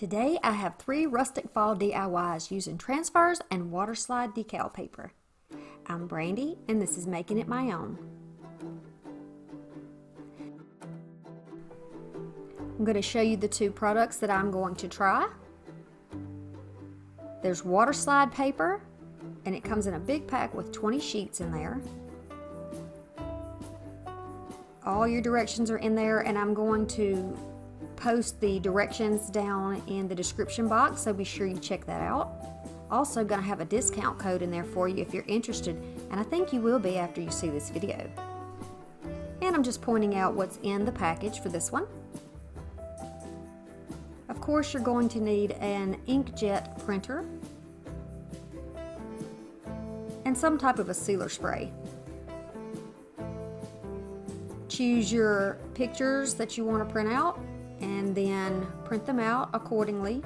Today I have three rustic fall DIYs using transfers and water slide decal paper. I'm Brandy and this is Making It My Own. I'm going to show you the two products that I'm going to try. There's water slide paper and it comes in a big pack with 20 sheets in there. All your directions are in there and I'm going to post the directions down in the description box, so be sure you check that out. Also going to have a discount code in there for you if you're interested, and I think you will be after you see this video. And I'm just pointing out what's in the package for this one. Of course, you're going to need an inkjet printer and some type of a sealer spray. Choose your pictures that you want to print out and then print them out accordingly.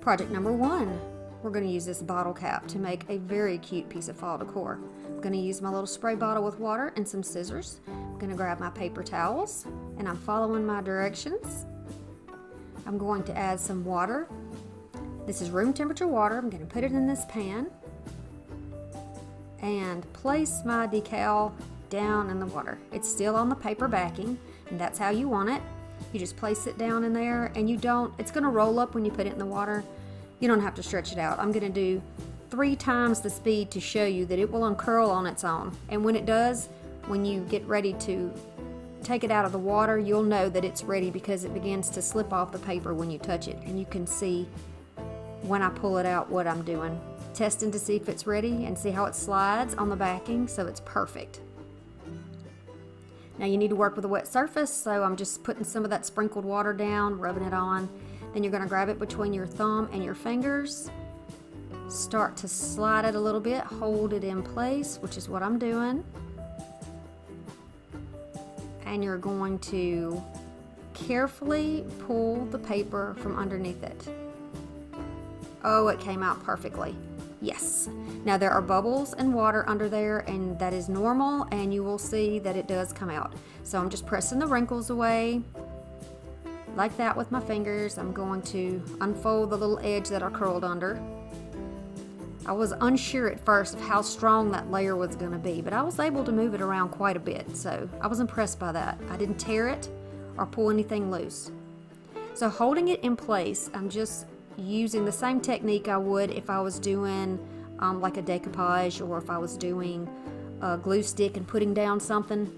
Project number one, we're going to use this bottle cap to make a very cute piece of fall decor. I'm going to use my little spray bottle with water and some scissors. I'm going to grab my paper towels and I'm following my directions. I'm going to add some water. This is room temperature water. I'm going to put it in this pan and place my decal down in the water. It's still on the paper backing and that's how you want it. You just place it down in there and you don't, it's gonna roll up when you put it in the water. You don't have to stretch it out. I'm gonna do three times the speed to show you that it will uncurl on its own. And when it does, when you get ready to take it out of the water, you'll know that it's ready because it begins to slip off the paper when you touch it. And you can see when I pull it out what I'm doing. Testing to see if it's ready and see how it slides on the backing so it's perfect. Now you need to work with a wet surface, so I'm just putting some of that sprinkled water down, rubbing it on. Then you're gonna grab it between your thumb and your fingers. Start to slide it a little bit, hold it in place, which is what I'm doing. And you're going to carefully pull the paper from underneath it. Oh, it came out perfectly. Yes. Now there are bubbles and water under there and that is normal and you will see that it does come out. So I'm just pressing the wrinkles away like that with my fingers. I'm going to unfold the little edge that I curled under. I was unsure at first of how strong that layer was going to be, but I was able to move it around quite a bit, so I was impressed by that. I didn't tear it or pull anything loose. So holding it in place, I'm just using the same technique I would if I was doing um, like a decoupage or if I was doing a glue stick and putting down something.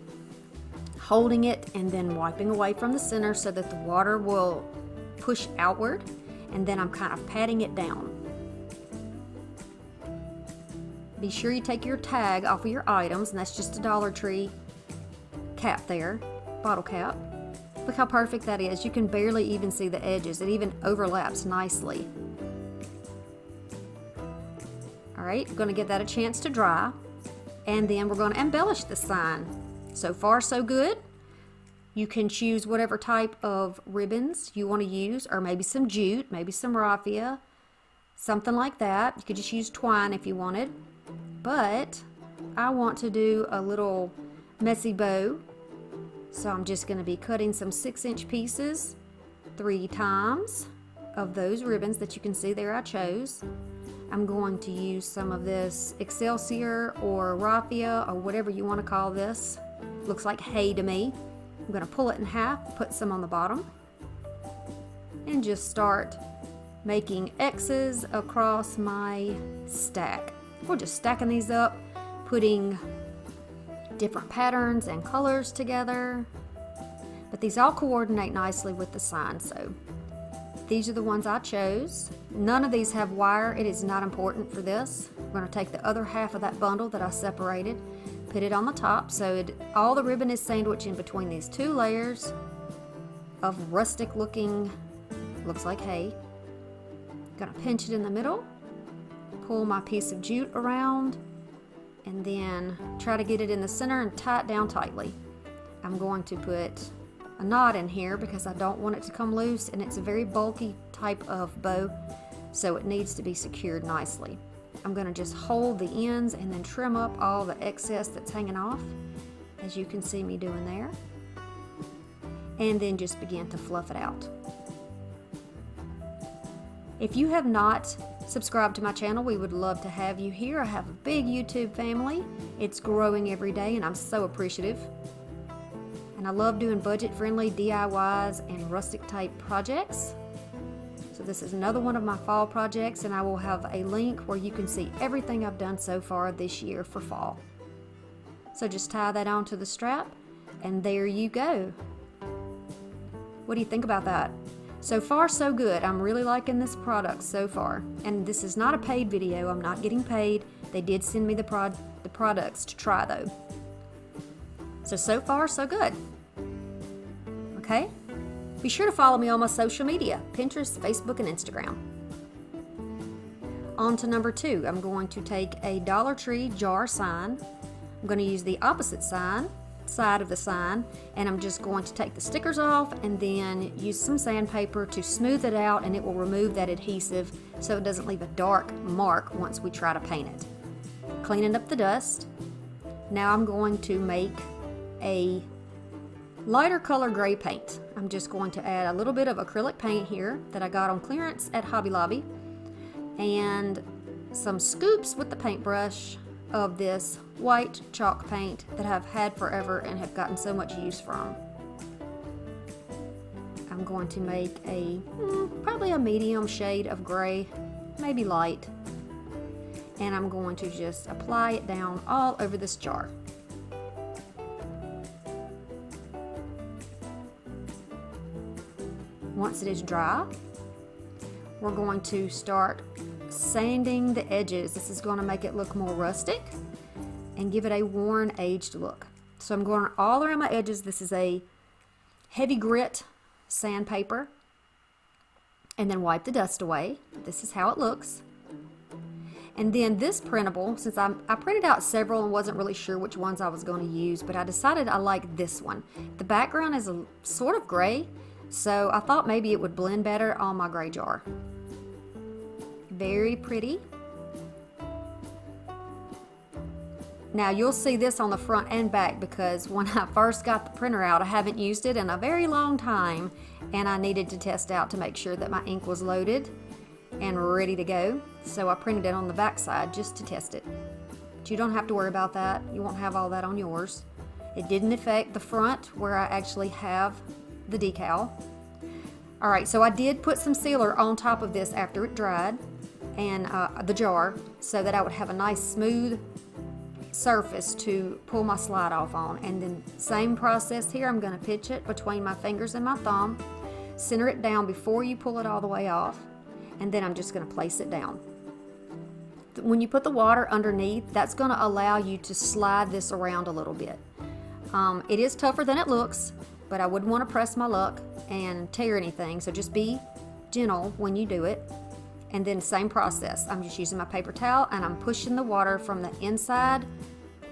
Holding it and then wiping away from the center so that the water will push outward and then I'm kind of patting it down. Be sure you take your tag off of your items and that's just a Dollar Tree cap there, bottle cap. Look how perfect that is. You can barely even see the edges. It even overlaps nicely. All right, to give that a chance to dry. And then we're to embellish the sign. So far, so good. You can choose whatever type of ribbons you want to use, or maybe some jute, maybe some raffia, something like that. You could just use twine if you wanted. But I want to do a little messy bow so I'm just going to be cutting some six inch pieces three times of those ribbons that you can see there I chose. I'm going to use some of this Excelsior or Raffia or whatever you want to call this. Looks like hay to me. I'm going to pull it in half, put some on the bottom, and just start making X's across my stack. We're just stacking these up, putting different patterns and colors together. But these all coordinate nicely with the sign, so these are the ones I chose. None of these have wire. It is not important for this. I'm going to take the other half of that bundle that I separated, put it on the top so it, all the ribbon is sandwiched in between these two layers of rustic looking, looks like hay. Gonna pinch it in the middle, pull my piece of jute around, and then try to get it in the center and tie it down tightly. I'm going to put a knot in here because I don't want it to come loose and it's a very bulky type of bow so it needs to be secured nicely. I'm going to just hold the ends and then trim up all the excess that's hanging off as you can see me doing there and then just begin to fluff it out. If you have not subscribed to my channel, we would love to have you here. I have a big YouTube family. It's growing every day and I'm so appreciative. And I love doing budget-friendly DIYs and rustic type projects. So this is another one of my fall projects and I will have a link where you can see everything I've done so far this year for fall. So just tie that onto the strap and there you go. What do you think about that? So far, so good. I'm really liking this product so far. And this is not a paid video. I'm not getting paid. They did send me the, prod the products to try, though. So, so far, so good. Okay? Be sure to follow me on my social media Pinterest, Facebook, and Instagram. On to number two. I'm going to take a Dollar Tree jar sign. I'm going to use the opposite sign side of the sign and I'm just going to take the stickers off and then use some sandpaper to smooth it out and it will remove that adhesive so it doesn't leave a dark mark once we try to paint it. Cleaning up the dust. Now I'm going to make a lighter color gray paint. I'm just going to add a little bit of acrylic paint here that I got on clearance at Hobby Lobby and some scoops with the paintbrush of this white chalk paint that I've had forever and have gotten so much use from. I'm going to make a mm, probably a medium shade of gray, maybe light, and I'm going to just apply it down all over this jar. Once it is dry, we're going to start sanding the edges. This is going to make it look more rustic and give it a worn, aged look. So I'm going all around my edges. This is a heavy grit sandpaper. And then wipe the dust away. This is how it looks. And then this printable, since I'm, I printed out several and wasn't really sure which ones I was going to use, but I decided I like this one. The background is a sort of gray, so I thought maybe it would blend better on my gray jar. Very pretty. Now you'll see this on the front and back because when I first got the printer out, I haven't used it in a very long time and I needed to test out to make sure that my ink was loaded and ready to go. So I printed it on the back side just to test it. But you don't have to worry about that. You won't have all that on yours. It didn't affect the front where I actually have the decal. All right, so I did put some sealer on top of this after it dried and uh, the jar so that I would have a nice smooth surface to pull my slide off on. And then same process here, I'm gonna pitch it between my fingers and my thumb, center it down before you pull it all the way off, and then I'm just gonna place it down. When you put the water underneath, that's gonna allow you to slide this around a little bit. Um, it is tougher than it looks, but I wouldn't wanna press my luck and tear anything, so just be gentle when you do it. And then same process. I'm just using my paper towel and I'm pushing the water from the inside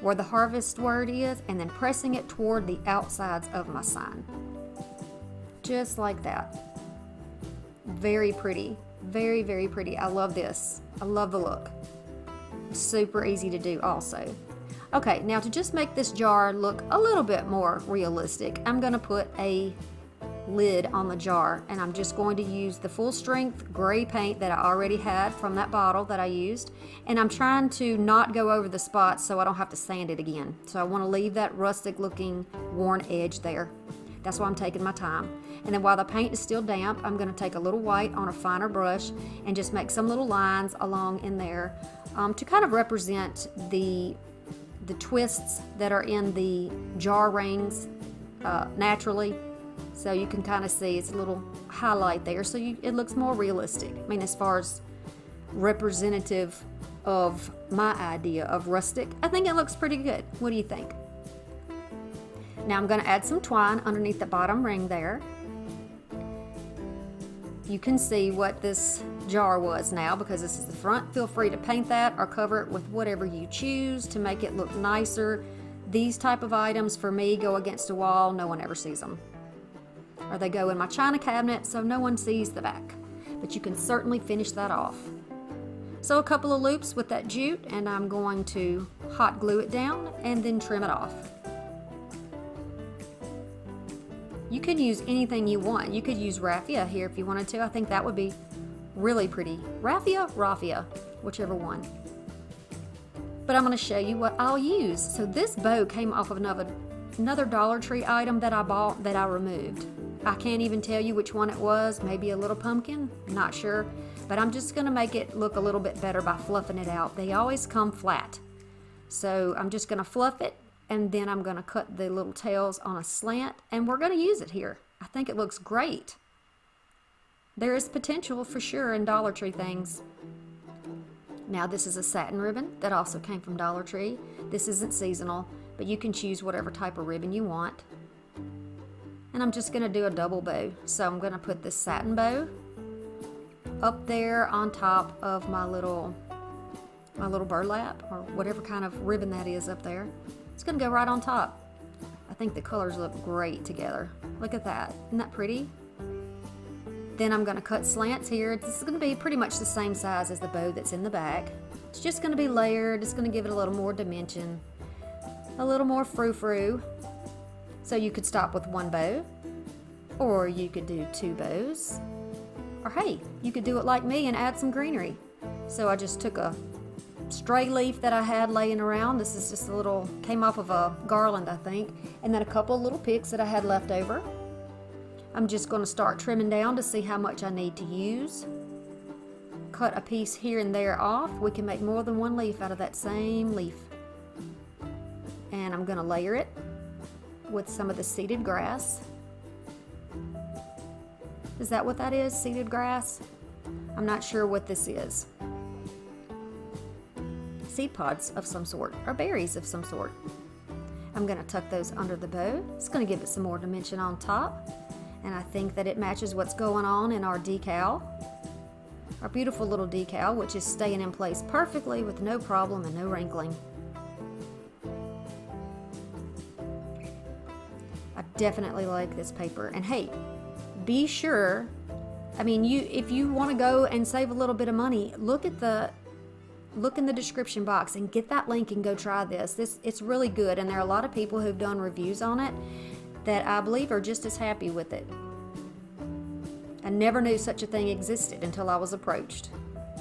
where the harvest word is and then pressing it toward the outsides of my sign. Just like that. Very pretty. Very, very pretty. I love this. I love the look. Super easy to do also. Okay, now to just make this jar look a little bit more realistic, I'm going to put a lid on the jar and I'm just going to use the full strength gray paint that I already had from that bottle that I used. And I'm trying to not go over the spots so I don't have to sand it again. So I want to leave that rustic looking worn edge there. That's why I'm taking my time. And then while the paint is still damp I'm going to take a little white on a finer brush and just make some little lines along in there um, to kind of represent the the twists that are in the jar rings uh, naturally so you can kind of see it's a little highlight there. So you, it looks more realistic. I mean, as far as representative of my idea of rustic, I think it looks pretty good. What do you think? Now I'm going to add some twine underneath the bottom ring there. You can see what this jar was now because this is the front. Feel free to paint that or cover it with whatever you choose to make it look nicer. These type of items for me go against a wall. No one ever sees them or they go in my china cabinet so no one sees the back. But you can certainly finish that off. So a couple of loops with that jute and I'm going to hot glue it down and then trim it off. You could use anything you want. You could use raffia here if you wanted to. I think that would be Really pretty. Raffia, raffia, whichever one. But I'm going to show you what I'll use. So this bow came off of another, another Dollar Tree item that I bought that I removed. I can't even tell you which one it was. Maybe a little pumpkin, not sure. But I'm just going to make it look a little bit better by fluffing it out. They always come flat. So I'm just going to fluff it and then I'm going to cut the little tails on a slant and we're going to use it here. I think it looks great. There is potential for sure in Dollar Tree things. Now this is a satin ribbon that also came from Dollar Tree. This isn't seasonal, but you can choose whatever type of ribbon you want. And I'm just going to do a double bow. So I'm going to put this satin bow up there on top of my little my little burlap or whatever kind of ribbon that is up there. It's going to go right on top. I think the colors look great together. Look at that. Isn't that pretty? Then I'm going to cut slants here. This is going to be pretty much the same size as the bow that's in the back. It's just going to be layered. It's going to give it a little more dimension. A little more frou-frou. So you could stop with one bow. Or you could do two bows. Or hey, you could do it like me and add some greenery. So I just took a stray leaf that I had laying around. This is just a little, came off of a garland, I think. And then a couple little picks that I had left over. I'm just going to start trimming down to see how much I need to use. Cut a piece here and there off. We can make more than one leaf out of that same leaf. And I'm going to layer it with some of the seeded grass. Is that what that is, seeded grass? I'm not sure what this is seed pods of some sort or berries of some sort. I'm going to tuck those under the bow. It's going to give it some more dimension on top. And I think that it matches what's going on in our decal. Our beautiful little decal, which is staying in place perfectly with no problem and no wrinkling. I definitely like this paper. And hey, be sure, I mean, you if you want to go and save a little bit of money, look at the look in the description box and get that link and go try this. This it's really good and there are a lot of people who've done reviews on it that I believe are just as happy with it. I never knew such a thing existed until I was approached.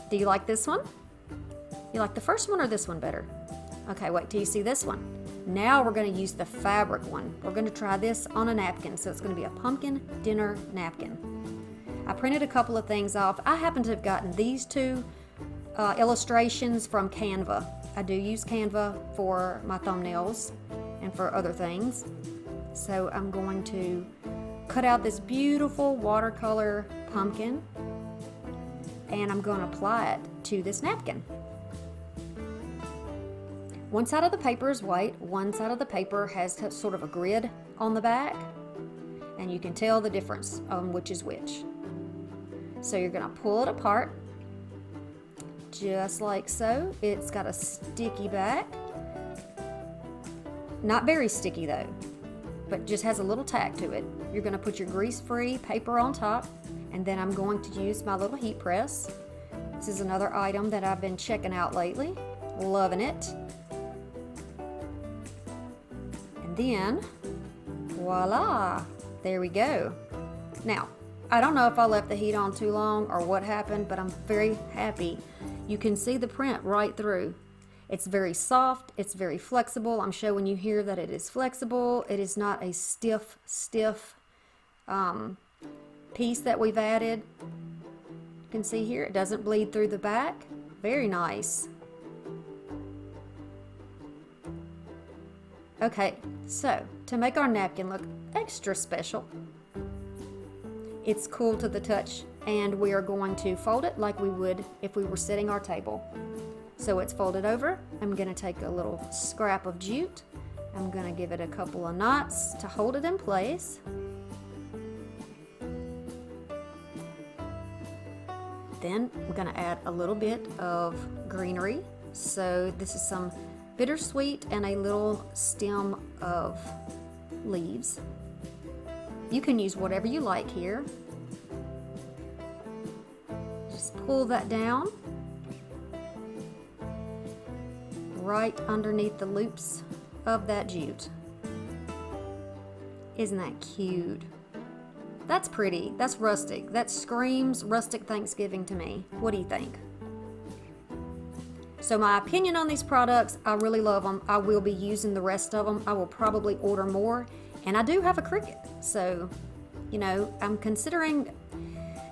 Do you like this one? You like the first one or this one better? Okay, wait till you see this one. Now we're going to use the fabric one. We're going to try this on a napkin, so it's going to be a pumpkin dinner napkin. I printed a couple of things off. I happen to have gotten these two uh, illustrations from Canva. I do use Canva for my thumbnails and for other things. So I'm going to cut out this beautiful watercolor pumpkin and I'm going to apply it to this napkin. One side of the paper is white, one side of the paper has sort of a grid on the back and you can tell the difference on which is which. So you're going to pull it apart just like so. It's got a sticky back. Not very sticky though, but just has a little tack to it. You're going to put your grease-free paper on top, and then I'm going to use my little heat press. This is another item that I've been checking out lately. Loving it. And then, voila, there we go. Now, I don't know if I left the heat on too long or what happened, but I'm very happy you can see the print right through. It's very soft, it's very flexible. I'm showing you here that it is flexible. It is not a stiff, stiff um, piece that we've added. You can see here, it doesn't bleed through the back. Very nice. Okay, so to make our napkin look extra special, it's cool to the touch and we are going to fold it like we would if we were setting our table. So it's folded over. I'm going to take a little scrap of jute. I'm going to give it a couple of knots to hold it in place. Then I'm going to add a little bit of greenery. So this is some bittersweet and a little stem of leaves. You can use whatever you like here Just pull that down right underneath the loops of that jute. Isn't that cute? That's pretty. That's rustic. That screams rustic Thanksgiving to me. What do you think? So my opinion on these products, I really love them. I will be using the rest of them. I will probably order more. And I do have a Cricut. So, you know, I'm considering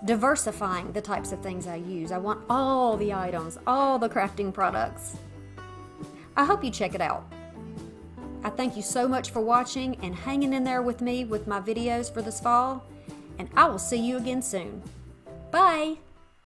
diversifying the types of things I use. I want all the items, all the crafting products. I hope you check it out. I thank you so much for watching and hanging in there with me with my videos for this fall, and I will see you again soon. Bye!